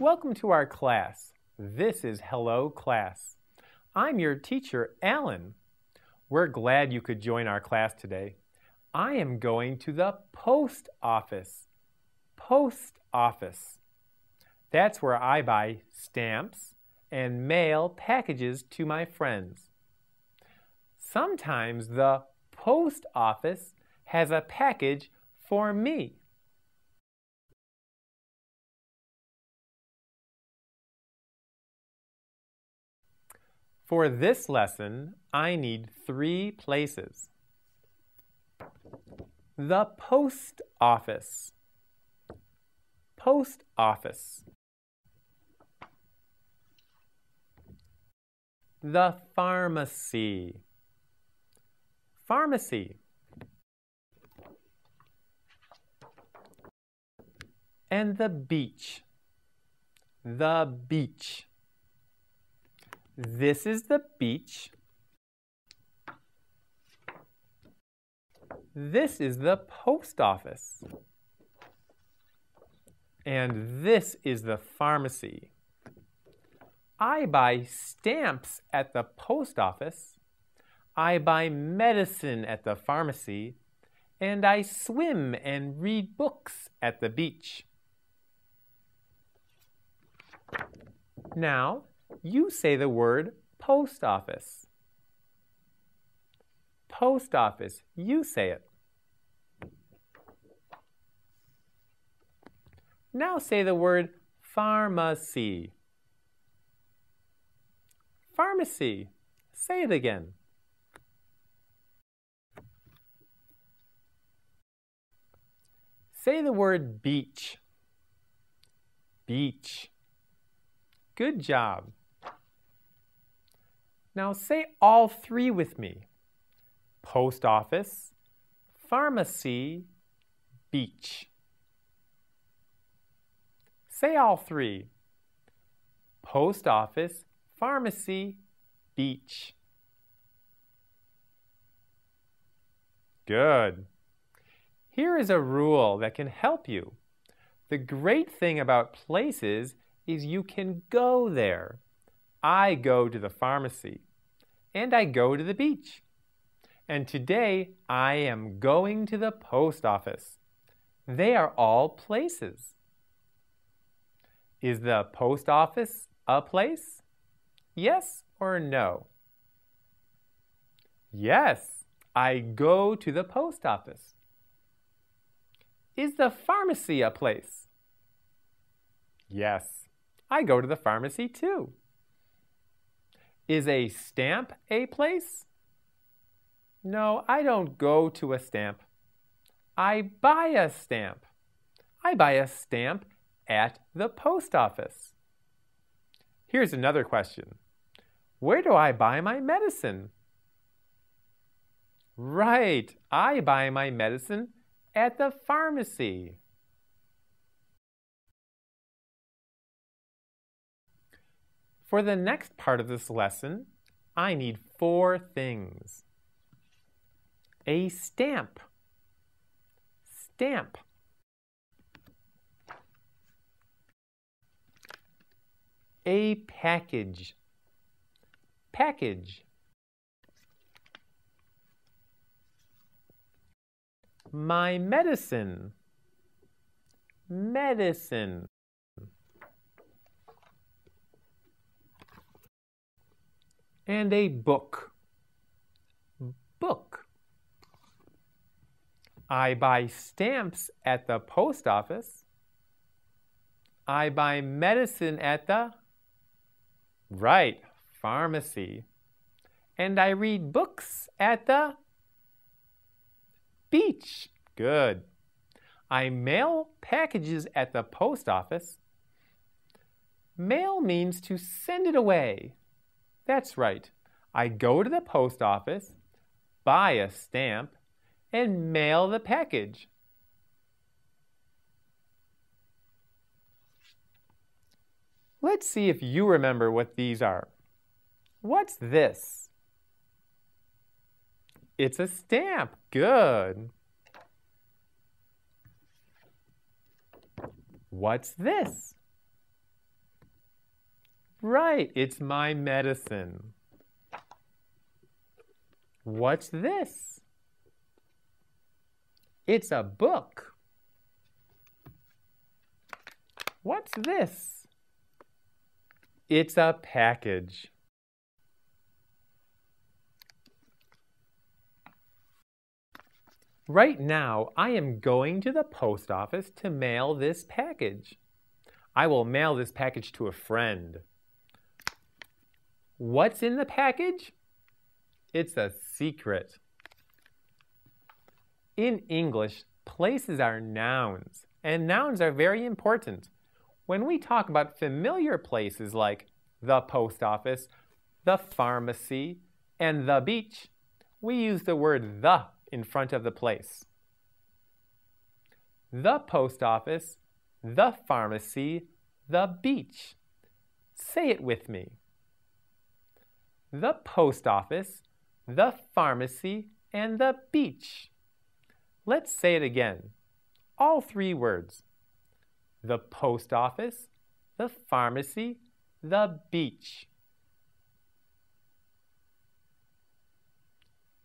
Welcome to our class. This is Hello Class. I'm your teacher, Alan. We're glad you could join our class today. I am going to the post office. Post office. That's where I buy stamps and mail packages to my friends. Sometimes the post office has a package for me. For this lesson, I need three places. The post office. Post office. The pharmacy. Pharmacy. And the beach. The beach. This is the beach. This is the post office. And this is the pharmacy. I buy stamps at the post office. I buy medicine at the pharmacy. And I swim and read books at the beach. Now, you say the word post office. Post office. You say it. Now say the word pharmacy. Pharmacy. Say it again. Say the word beach. Beach. Good job. Now say all three with me. Post office, pharmacy, beach. Say all three. Post office, pharmacy, beach. Good. Here is a rule that can help you. The great thing about places is you can go there. I go to the pharmacy and I go to the beach. And today I am going to the post office. They are all places. Is the post office a place? Yes or no? Yes, I go to the post office. Is the pharmacy a place? Yes, I go to the pharmacy too. Is a stamp a place? No, I don't go to a stamp. I buy a stamp. I buy a stamp at the post office. Here's another question. Where do I buy my medicine? Right, I buy my medicine at the pharmacy. For the next part of this lesson, I need four things. A stamp. Stamp. A package. Package. My medicine. Medicine. And a book. Book. I buy stamps at the post office. I buy medicine at the, right, pharmacy. And I read books at the beach. Good. I mail packages at the post office. Mail means to send it away. That's right. I go to the post office, buy a stamp, and mail the package. Let's see if you remember what these are. What's this? It's a stamp. Good. What's this? Right, it's my medicine. What's this? It's a book. What's this? It's a package. Right now, I am going to the post office to mail this package. I will mail this package to a friend. What's in the package? It's a secret. In English, places are nouns, and nouns are very important. When we talk about familiar places like the post office, the pharmacy, and the beach, we use the word the in front of the place. The post office, the pharmacy, the beach. Say it with me. The post office, the pharmacy, and the beach. Let's say it again. All three words. The post office, the pharmacy, the beach.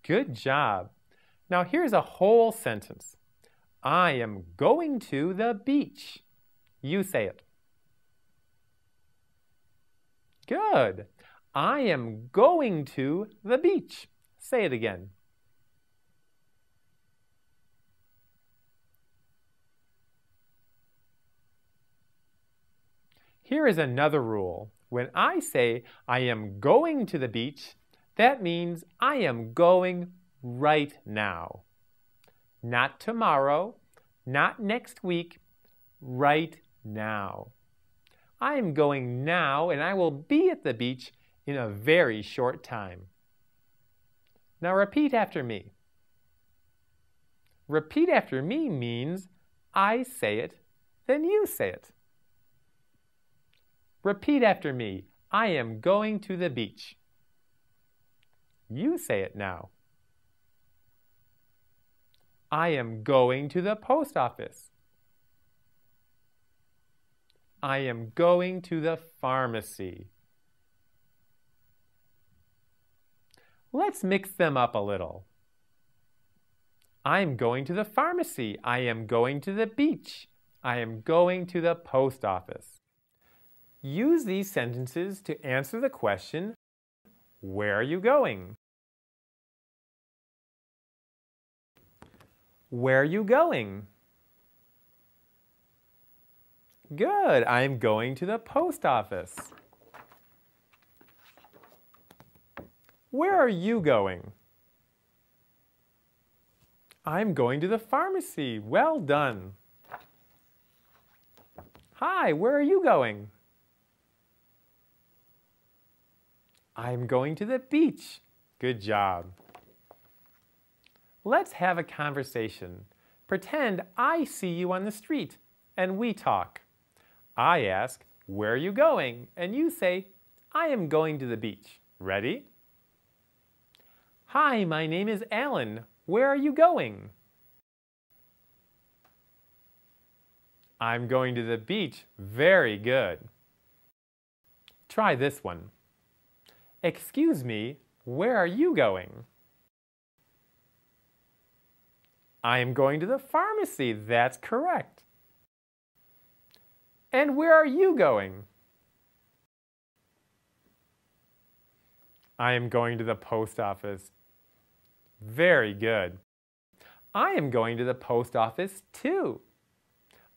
Good job. Now here's a whole sentence. I am going to the beach. You say it. Good. I am going to the beach. Say it again. Here is another rule. When I say I am going to the beach, that means I am going right now. Not tomorrow, not next week, right now. I am going now and I will be at the beach in a very short time. Now repeat after me. Repeat after me means I say it, then you say it. Repeat after me. I am going to the beach. You say it now. I am going to the post office. I am going to the pharmacy. Let's mix them up a little. I'm going to the pharmacy. I am going to the beach. I am going to the post office. Use these sentences to answer the question, where are you going? Where are you going? Good. I'm going to the post office. Where are you going? I'm going to the pharmacy. Well done. Hi, where are you going? I'm going to the beach. Good job. Let's have a conversation. Pretend I see you on the street and we talk. I ask, where are you going? And you say, I am going to the beach. Ready? Hi, my name is Alan. Where are you going? I'm going to the beach. Very good. Try this one. Excuse me, where are you going? I am going to the pharmacy. That's correct. And where are you going? I am going to the post office. Very good. I am going to the post office too.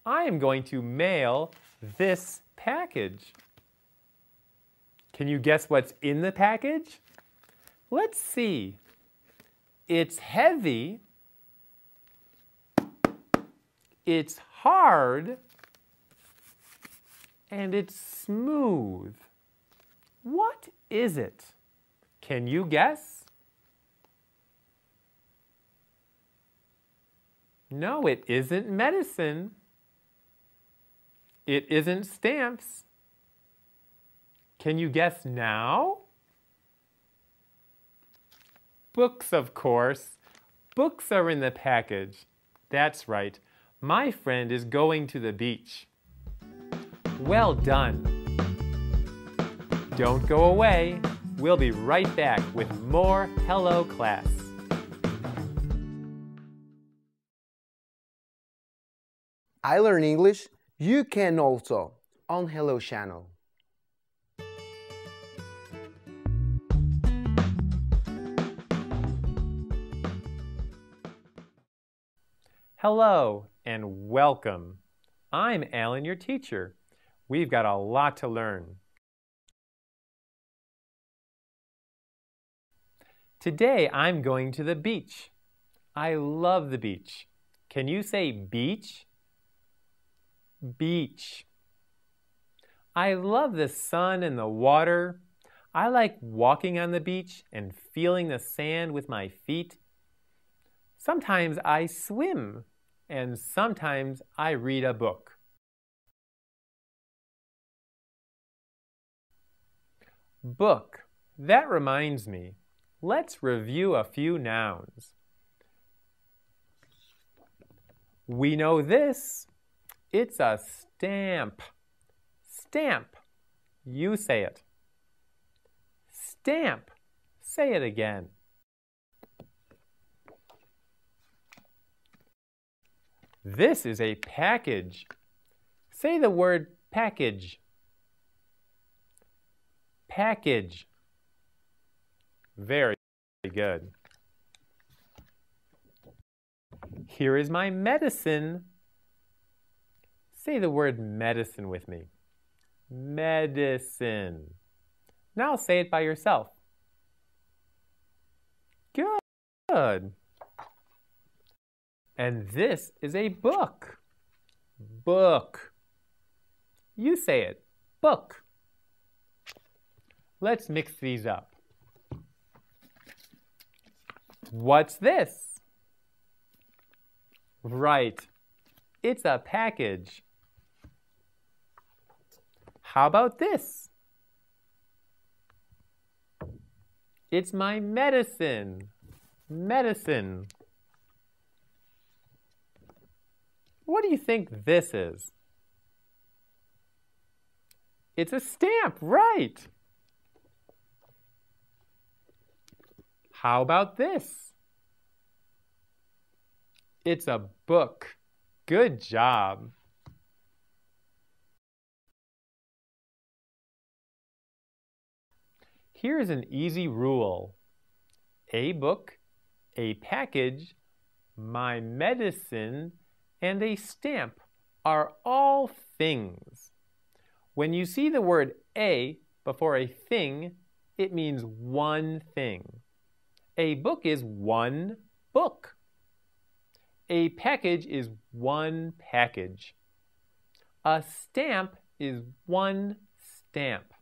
I am going to mail this package. Can you guess what's in the package? Let's see. It's heavy it's hard, and it's smooth. What is it? Can you guess? No, it isn't medicine. It isn't stamps. Can you guess now? Books, of course. Books are in the package. That's right. My friend is going to the beach. Well done. Don't go away. We'll be right back with more Hello Class. I Learn English, you can also on Hello Channel. Hello and welcome. I'm Alan, your teacher. We've got a lot to learn. Today I'm going to the beach. I love the beach. Can you say beach? Beach. I love the sun and the water. I like walking on the beach and feeling the sand with my feet. Sometimes I swim and sometimes I read a book. Book. That reminds me. Let's review a few nouns. We know this. It's a stamp. Stamp. You say it. Stamp. Say it again. This is a package. Say the word package. Package. Very good. Here is my medicine. Say the word medicine with me. Medicine. Now say it by yourself. Good. And this is a book. Book. You say it. Book. Let's mix these up. What's this? Right. It's a package. How about this? It's my medicine. Medicine. What do you think this is? It's a stamp, right. How about this? It's a book. Good job. Here's an easy rule. A book, a package, my medicine, and a stamp are all things. When you see the word a before a thing, it means one thing. A book is one book. A package is one package. A stamp is one stamp.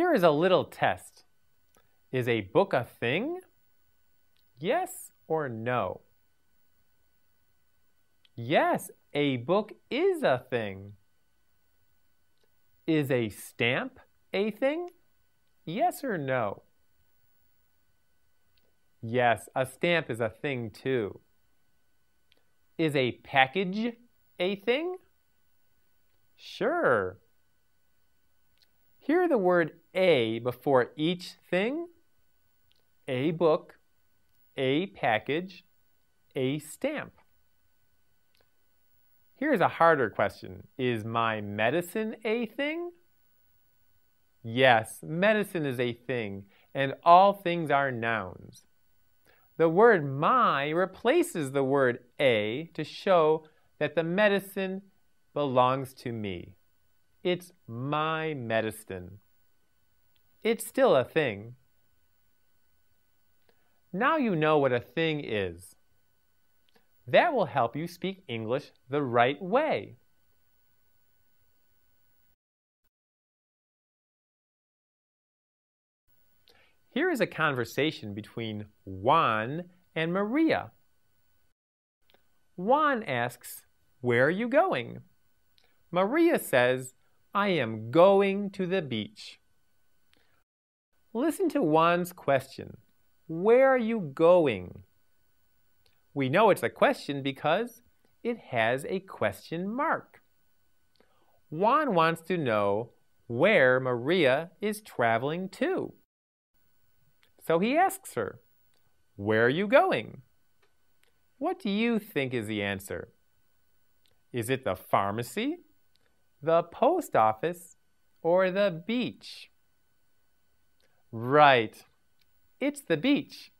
Here is a little test. Is a book a thing? Yes or no? Yes, a book is a thing. Is a stamp a thing? Yes or no? Yes, a stamp is a thing too. Is a package a thing? Sure. Hear the word a before each thing a book, a package, a stamp. Here's a harder question. Is my medicine a thing? Yes, medicine is a thing, and all things are nouns. The word my replaces the word a to show that the medicine belongs to me. It's my medicine. It's still a thing, now you know what a thing is. That will help you speak English the right way. Here is a conversation between Juan and Maria. Juan asks, Where are you going? Maria says, I am going to the beach. Listen to Juan's question. Where are you going? We know it's a question because it has a question mark. Juan wants to know where Maria is traveling to. So he asks her, Where are you going? What do you think is the answer? Is it the pharmacy, the post office, or the beach? Right, it's the beach.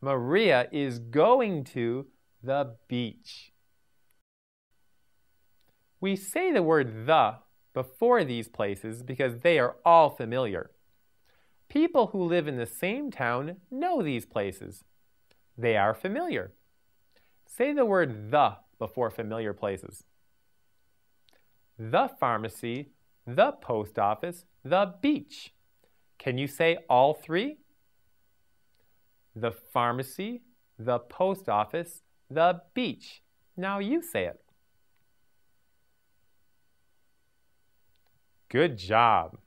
Maria is going to the beach. We say the word the before these places because they are all familiar. People who live in the same town know these places. They are familiar. Say the word the before familiar places. The pharmacy, the post office, the beach. Can you say all three? The pharmacy, the post office, the beach. Now you say it. Good job.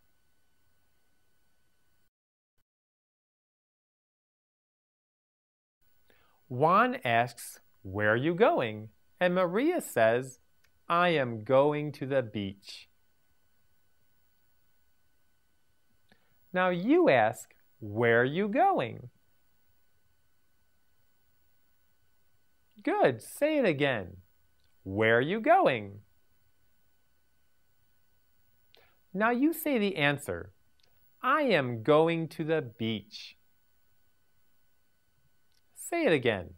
Juan asks, Where are you going? And Maria says, I am going to the beach. Now you ask, Where are you going? Good. Say it again. Where are you going? Now you say the answer. I am going to the beach. Say it again.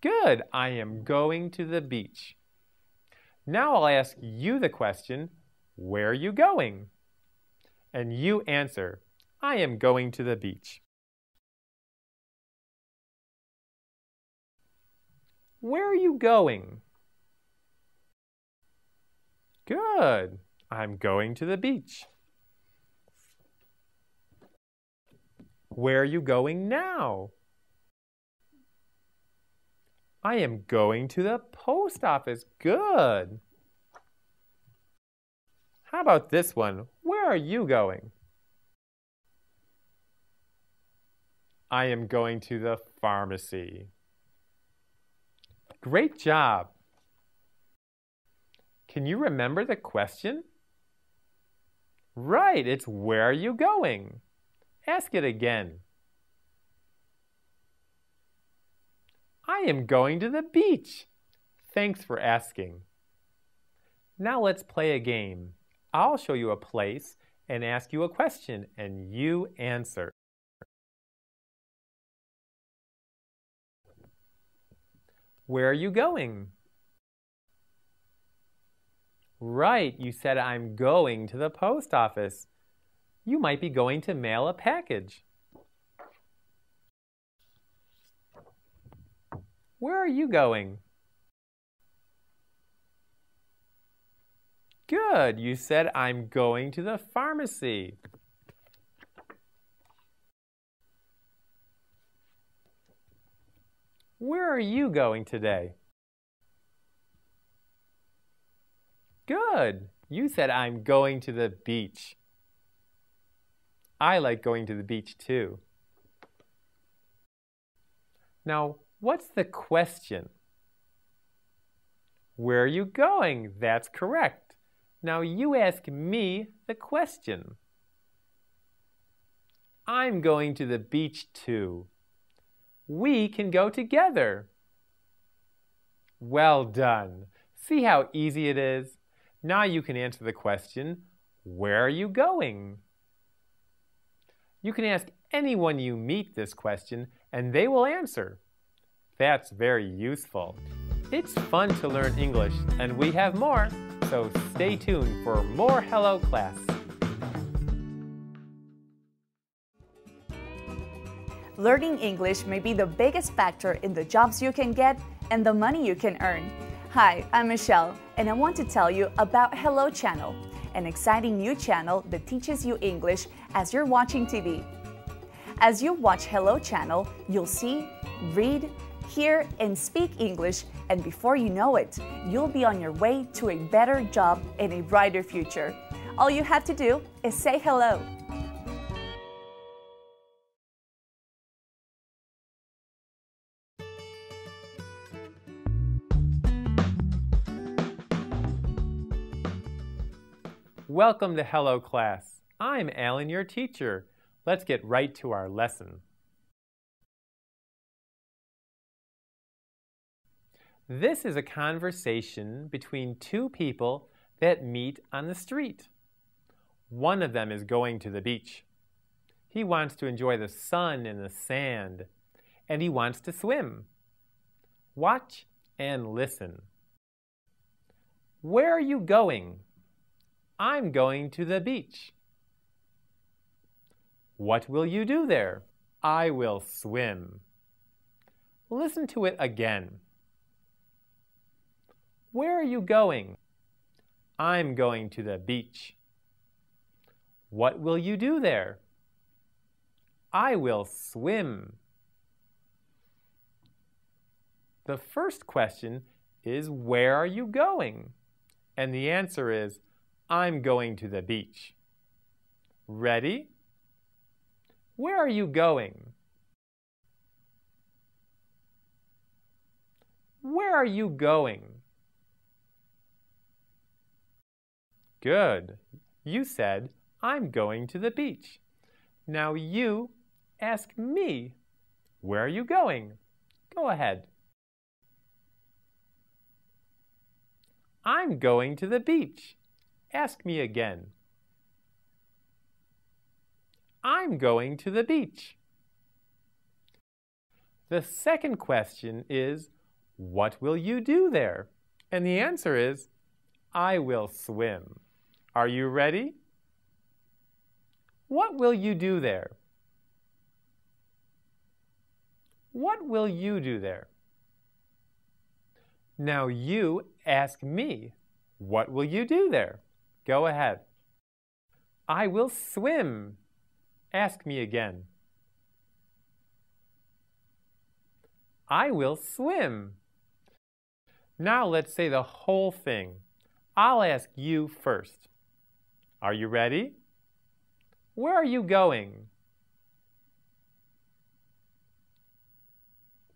Good, I am going to the beach. Now I'll ask you the question, where are you going? And you answer, I am going to the beach. Where are you going? Good. I'm going to the beach. Where are you going now? I am going to the post office. Good. How about this one? Where are you going? I am going to the pharmacy. Great job. Can you remember the question? Right, it's where are you going? Ask it again. I am going to the beach. Thanks for asking. Now let's play a game. I'll show you a place and ask you a question, and you answer. Where are you going? Right, you said I'm going to the post office. You might be going to mail a package. Where are you going? Good, you said I'm going to the pharmacy. Where are you going today? Good. You said I'm going to the beach. I like going to the beach too. Now, what's the question? Where are you going? That's correct. Now you ask me the question. I'm going to the beach too we can go together. Well done. See how easy it is? Now you can answer the question, where are you going? You can ask anyone you meet this question and they will answer. That's very useful. It's fun to learn English and we have more, so stay tuned for more Hello Class. Learning English may be the biggest factor in the jobs you can get and the money you can earn. Hi, I'm Michelle, and I want to tell you about Hello Channel, an exciting new channel that teaches you English as you're watching TV. As you watch Hello Channel, you'll see, read, hear, and speak English, and before you know it, you'll be on your way to a better job and a brighter future. All you have to do is say hello. Welcome to Hello Class. I'm Alan, your teacher. Let's get right to our lesson. This is a conversation between two people that meet on the street. One of them is going to the beach. He wants to enjoy the sun and the sand, and he wants to swim. Watch and listen. Where are you going? I'm going to the beach. What will you do there? I will swim. Listen to it again. Where are you going? I'm going to the beach. What will you do there? I will swim. The first question is Where are you going? And the answer is I'm going to the beach. Ready? Where are you going? Where are you going? Good. You said, I'm going to the beach. Now you ask me, where are you going? Go ahead. I'm going to the beach. Ask me again. I'm going to the beach. The second question is, what will you do there? And the answer is, I will swim. Are you ready? What will you do there? What will you do there? Now you ask me, what will you do there? Go ahead. I will swim. Ask me again. I will swim. Now let's say the whole thing. I'll ask you first. Are you ready? Where are you going?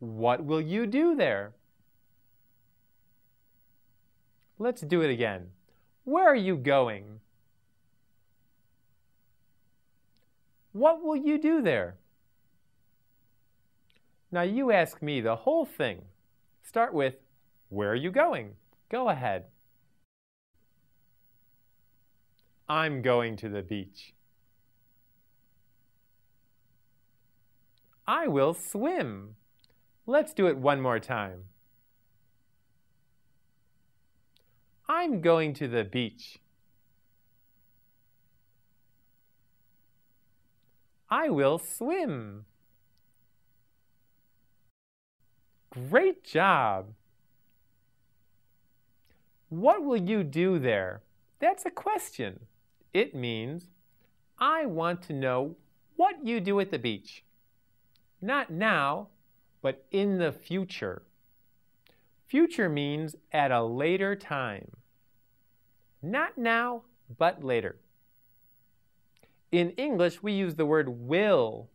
What will you do there? Let's do it again. Where are you going? What will you do there? Now you ask me the whole thing. Start with, where are you going? Go ahead. I'm going to the beach. I will swim. Let's do it one more time. I'm going to the beach. I will swim. Great job! What will you do there? That's a question. It means, I want to know what you do at the beach. Not now, but in the future. Future means at a later time. Not now, but later. In English, we use the word will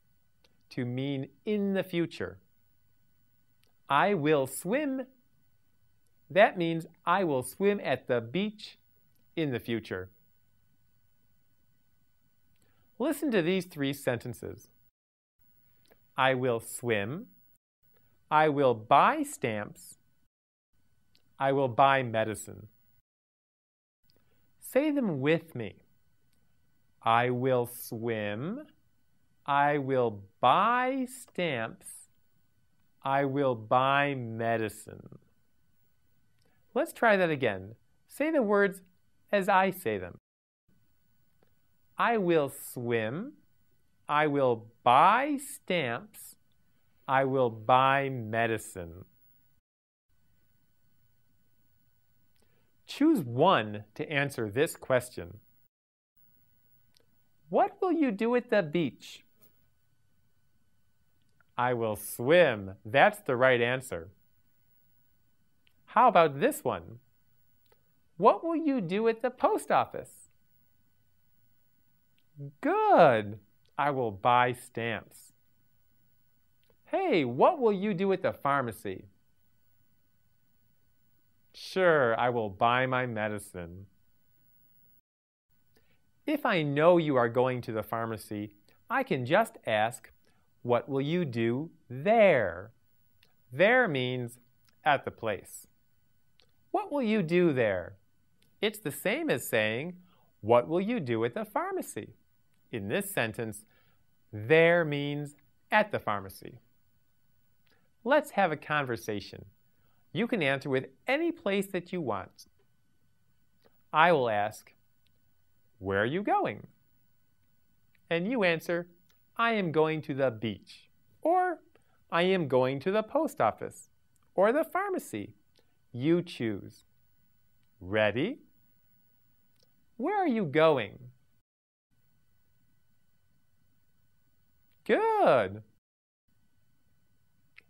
to mean in the future. I will swim. That means I will swim at the beach in the future. Listen to these three sentences. I will swim. I will buy stamps. I will buy medicine. Say them with me. I will swim. I will buy stamps. I will buy medicine. Let's try that again. Say the words as I say them. I will swim. I will buy stamps. I will buy medicine. Choose one to answer this question. What will you do at the beach? I will swim. That's the right answer. How about this one? What will you do at the post office? Good. I will buy stamps. Hey, what will you do at the pharmacy? Sure, I will buy my medicine. If I know you are going to the pharmacy, I can just ask, What will you do there? There means at the place. What will you do there? It's the same as saying, What will you do at the pharmacy? In this sentence, there means at the pharmacy. Let's have a conversation. You can answer with any place that you want. I will ask, Where are you going? And you answer, I am going to the beach, or I am going to the post office, or the pharmacy. You choose. Ready? Where are you going? Good.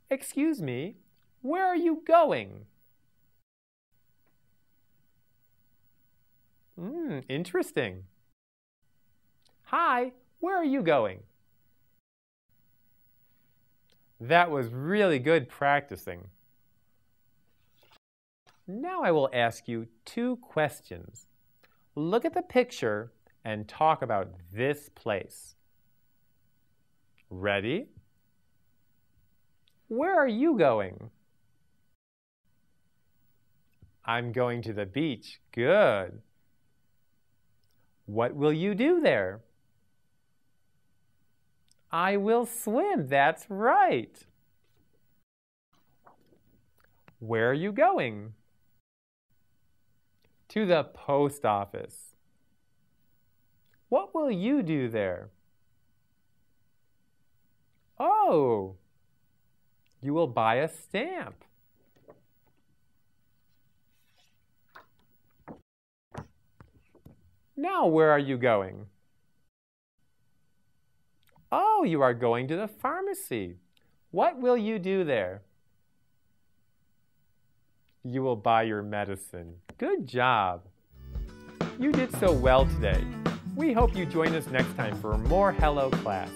Excuse me, where are you going? Hmm, interesting. Hi, where are you going? That was really good practicing. Now I will ask you two questions. Look at the picture and talk about this place. Ready? Where are you going? I'm going to the beach. Good. What will you do there? I will swim. That's right. Where are you going? To the post office. What will you do there? Oh, you will buy a stamp. Now, where are you going? Oh, you are going to the pharmacy. What will you do there? You will buy your medicine. Good job. You did so well today. We hope you join us next time for more Hello Class.